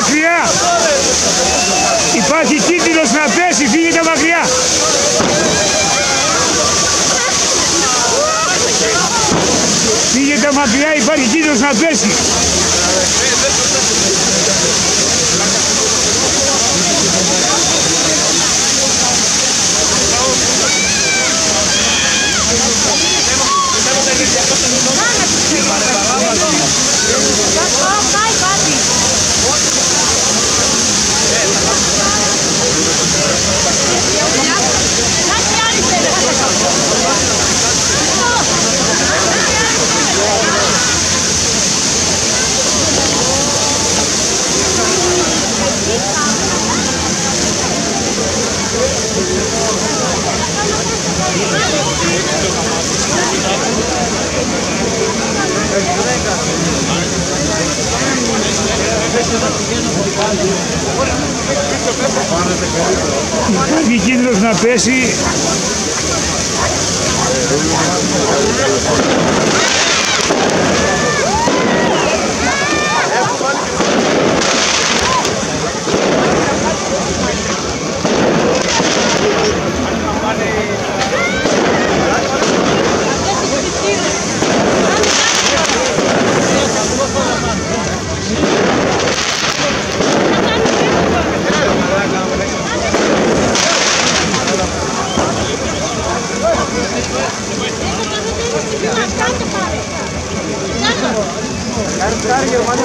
μακριά. Υπάρχει κίνδυνος να πέσει, φύγετε μακριά. Φύγετε μακριά, υπάρχει κίνδυνος να πέσει. Υπάρχει κίνδυνος να πέσει.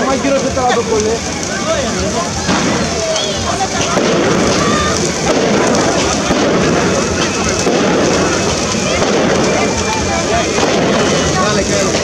mai giro pe la docole. Vale, caro.